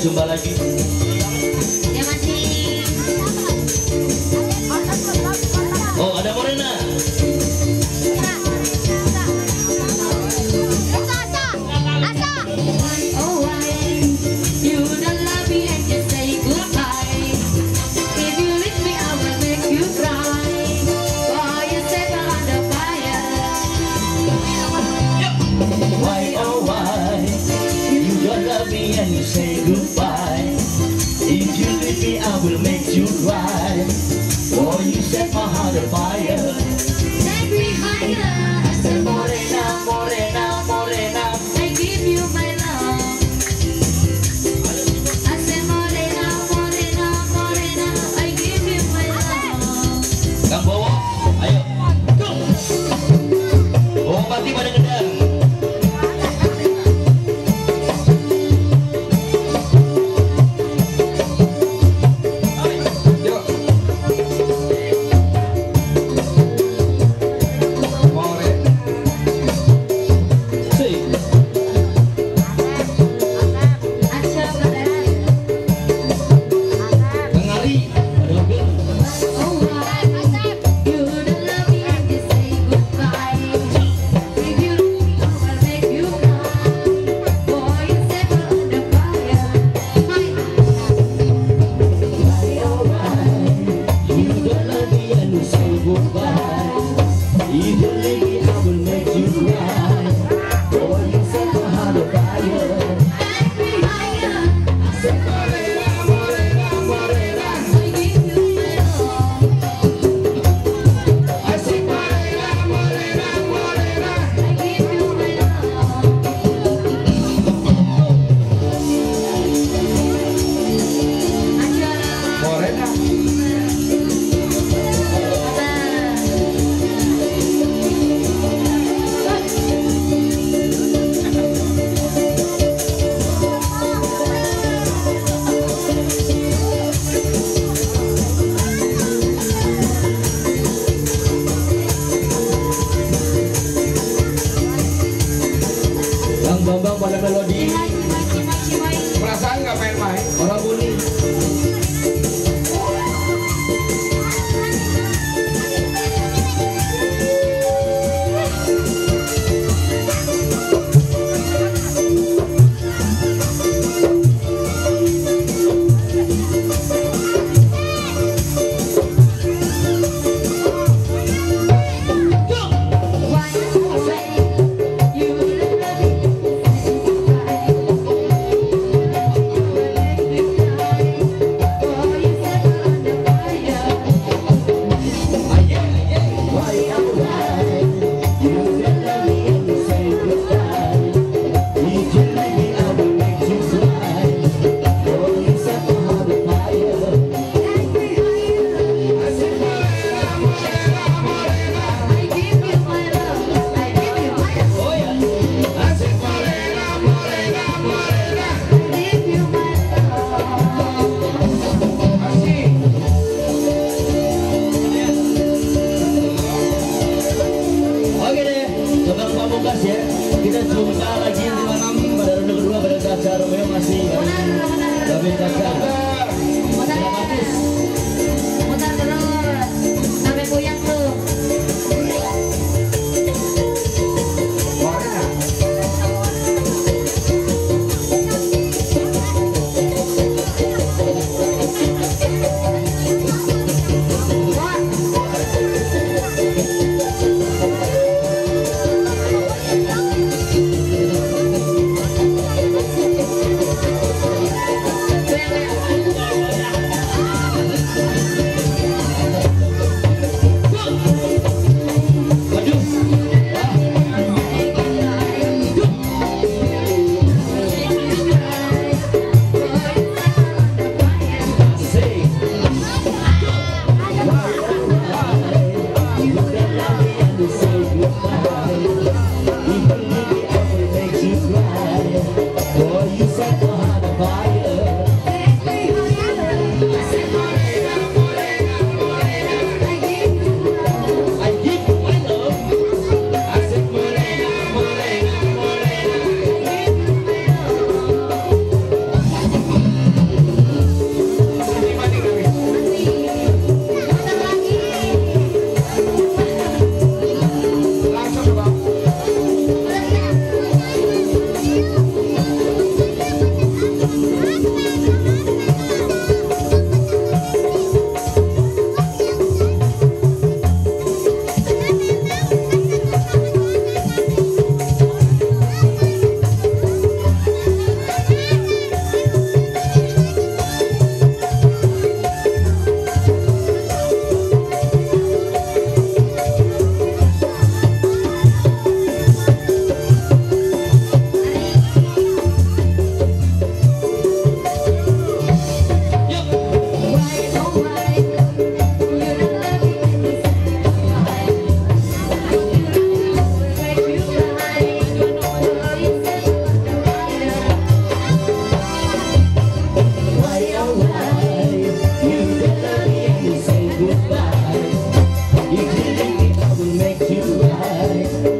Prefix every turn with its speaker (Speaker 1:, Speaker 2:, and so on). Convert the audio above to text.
Speaker 1: jumpa lagi.
Speaker 2: the fire. Mutar terus. Sampai puyang
Speaker 1: pés